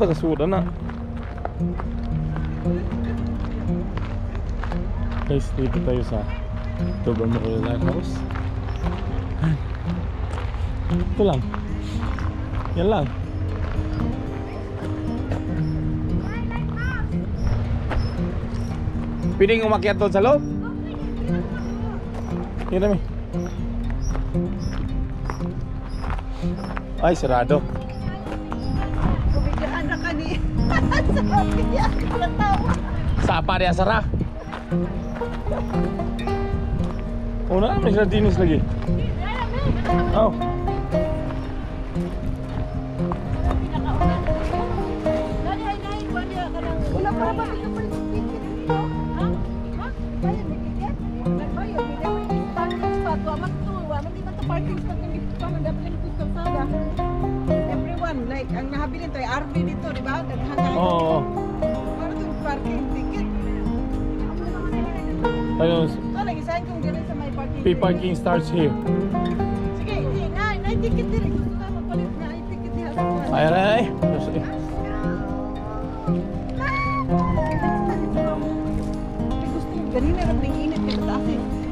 taga sudan na guys dito tayo sa Tuba Memorial Lighthouse ito lang yan lang pwedeng umakyat doon sa loob yan namin ay sarado Sabar ya Sarah. Oh, nah, lagi. Oh. happy pumpkin starts here. Ayan, ay, ay. Kanina rin may init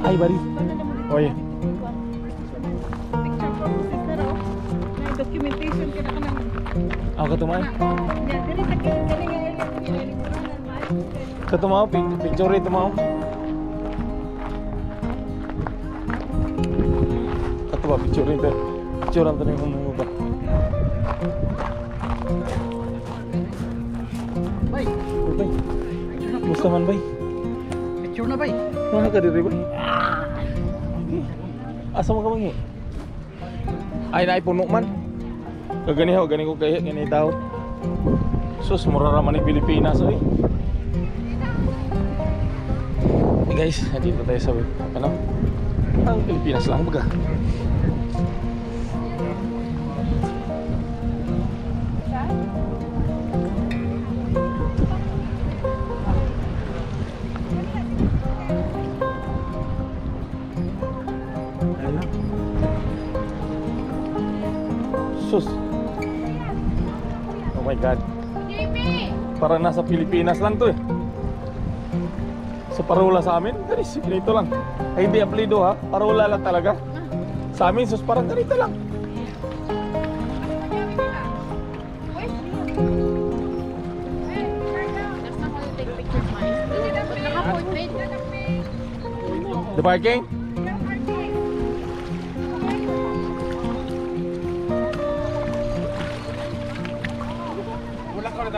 Ay, bari. Oye. Picture from Mrs. Na documentation ka na Ako katumahan? Yan, dali sa kanya. Katumahan, picture rin coba kecuran teh. Kecuran tadi ngomong apa? Baik. Baik. Mustaman baik. Kecuran baik. Mana tadi ribut ah. asal kamu ngi? Ay na iPhone man. Kagani ho, gani ko kayak gani tao. Sus, murah raman di Filipina, oy. Hey guys, nandito tayo sahabat, ano? Ang Pilipinas lang baga. Ano? Sus. Oh my God. Para nasa Pilipinas lang to eh. Sa parola sa amin, ganis, ganito lang. Ay, hindi aplido ha, parola lang talaga. Sa amin, sus, parang ganito lang. The parking?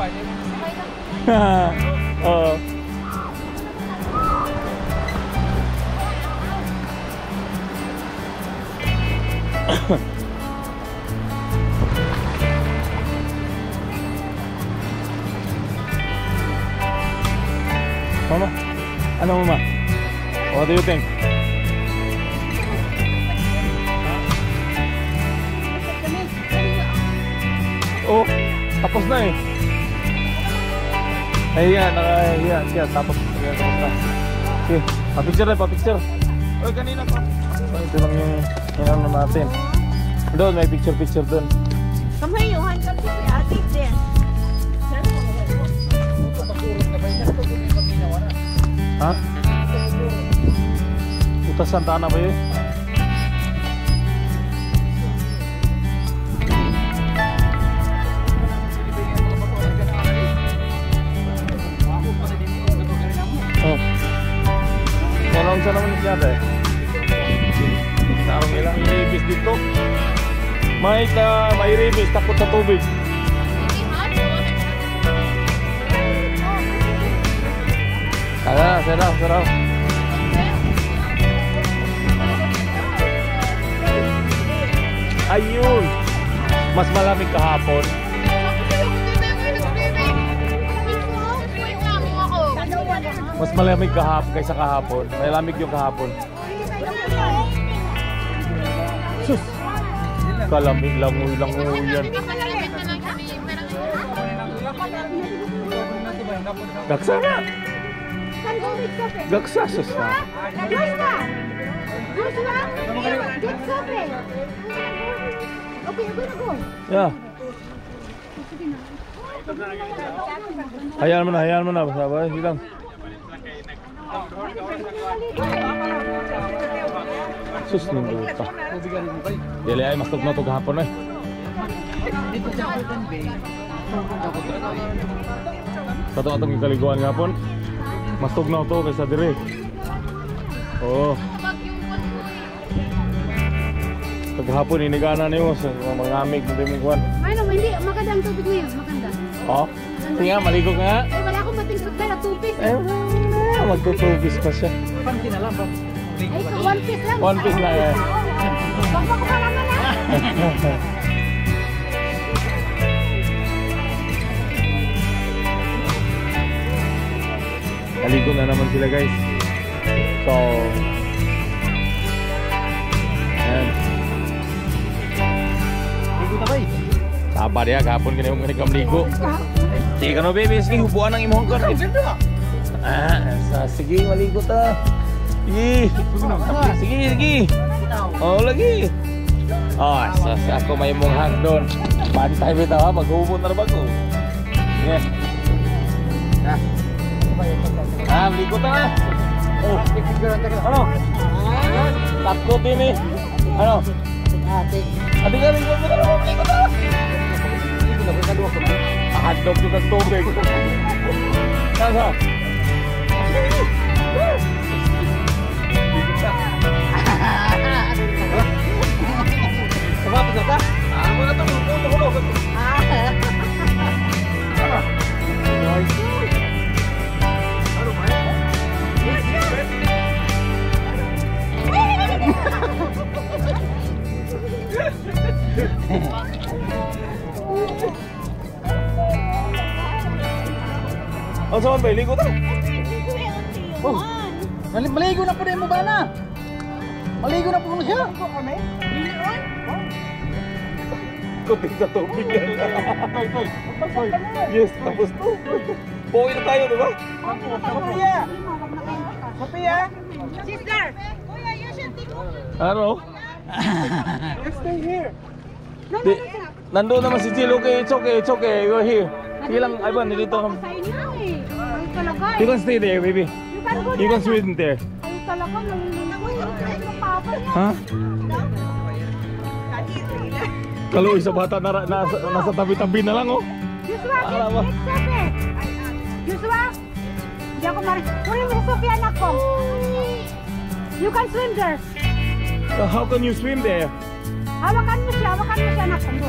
oh. Mama, ano mama? What do you think? Oh, tapos na eh. Ayan, nakahiya siya. Tapos, ayan, tapos na. Okay, pa-picture na, pa-picture O, kanina pa. Ito lang yung naman natin. Doon, may picture-picture doon. Kamayuhan ka po, ate, din. Ha? Utas Santana ba yun? Nanon sa naman siya tayo. Sarang nila. May ribis dito. May, ah, ta, may ribis. Takot sa tubig. Tara, tara, tara. Ayun. Mas malamig kahapon. Mas malamig kahapon kaysa kahapon. Malamig yung kahapon. Sus! Kalamig lang lang yan. Gaksa na! Gaksa, sus na! Gaksa! Gaksa! Okay, ako na ko. Yeah. Hayal mo na, hayal mo na. Sabay, hilang. Sus naman pa. Dili ay mas tugno tug hapon eh. Sa to atong kaliguan ngapon. Mas tugno to kaysa dire. Oh. Paghapon inigana nimo sa mga amig ng timing kwan. Ay no, hindi maganda ang tubig niya, maganda. Oh. Tinga maligo nga. Ay wala akong mating sugda tubig. Eh. magpo-provis pa siya. Panti na lang. one piece One piece naman sila guys. So, ayan. Ligo na Sabar ya, kahapon kini mo kami ligo. Sige no baby, sige hubuan ang imong karne. Ah, sa, ah, sige, maligo ta. Sige. Sige, sige. Oh, lagi. Oh, sa, sa ako may munghang doon. Pantay bitaw ha, maghubon na ya. Yeah. Ah. maligo ta. Oh, ano? Tatko din eh. Ano? Atik. Atik, atik, atik, atik, atik, ah, atik, atik, atik, atik, atik, Woo! Oh. Mali maligo na po din mo ba na? Maligo na po mo siya. Ito kami. Liyon. Kuting sa tubig yan. Toy, toy. Yes, tapos to. Buhay na tayo, di ba? Sophia. Sophia. She's there. Kuya, you should take over. Hello. You stay here. No, no, no. Nandoon naman si Jill. Okay, it's okay, it's okay. We're here. Ilang, Ivan, nandito kami. Sa inyo eh. Talaga You can stay there, baby. You can swim there. Ay, talaga, malulunod. Ay, kapapa niya. Ha? Kalau isa bata na, na, nasa tabi-tabi na lang, oh. Joshua, Para ba? Eh. Joshua, di ako marin. Uy, Joshua, anak ko. You can swim there. So uh, how can you swim there? Hawakan mo siya, hawakan mo siya, anak ko.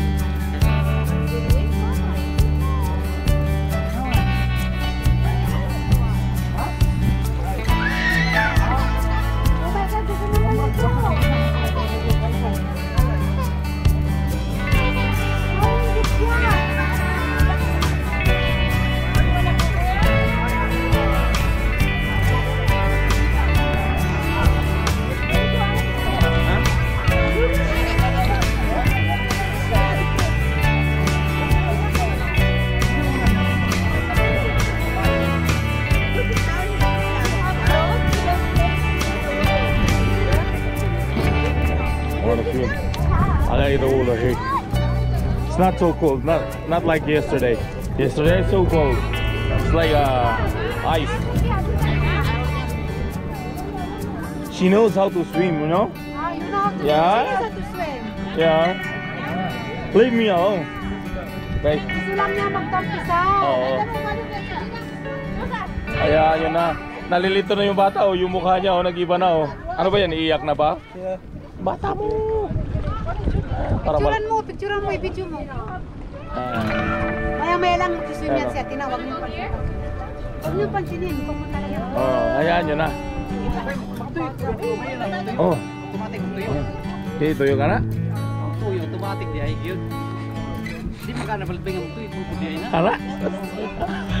it all here. It's not so cold, not not like yesterday. Yesterday so cold. It's like uh, ice. She knows how to swim, you know? Uh, you know to yeah? Swim. Swim. Yeah. Leave me alone. Babe. Oo. Oh. Ayan, yun na. Nalilito na yung bata, oh. Yung mukha niya, oh. Nag-iba na, oh. Ano ba yan? Iiyak na ba? Yeah. Bata mo! Picturan mo, picturan mo, i-video mo. Maya-maya lang mag-swim yan si Atina, huwag niyo pansinin. Huwag niyo pansinin, huwag mo talaga. Oh, ayan yun na. Oh. Tumatik tuyo. Di tuyo ka na? Tuyo, di ay eh, yun. Di magkana balbing ang tuyo, pupudiay eh, na.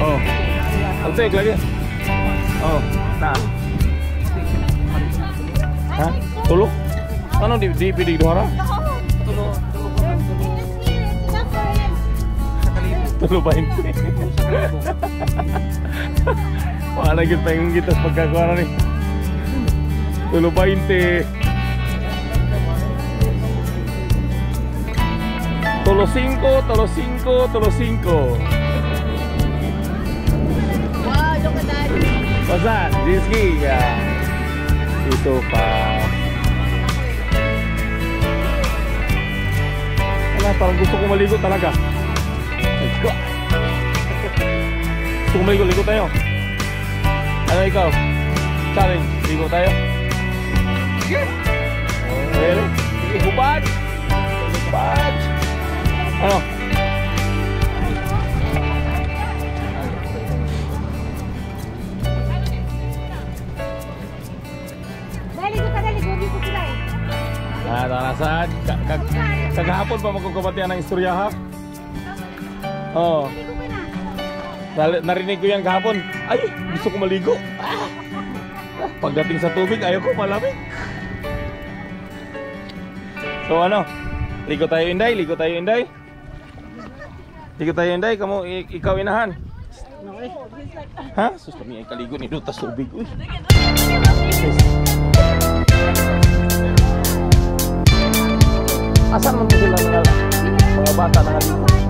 Oh. Petik lagi. Oh. Nah. Hah? Tuluk? Ano di di di Dora? Tuluk. Tuluk bain. lagi pengen gitu kita pagkakuan nih. Tuluk teh. Tolo 5, Tolo 5, Tolo 5. Hasan, Rizky ya. Itu Pak. Nah, parang gusto kong maligo talaga. go. Gusto kong maligo, ligo tayo. Ano ikaw? Challenge, ligo tayo. Yes! Really? Hubad! Hubad! Ano? pa magkukapatian ng istorya ha? Oo. Oh. Narinig ko yan kahapon. Ay, gusto ko maligo. Pagdating sa tubig, ayoko ko malamig. So ano, ligo tayo Inday, ligo tayo Inday. Ligo tayo Inday, kamu ikaw inahan. Ha? Sus, kami ay kaligo ni Duta Subig. Uy. Asan mo sila mga, mga bata na dito?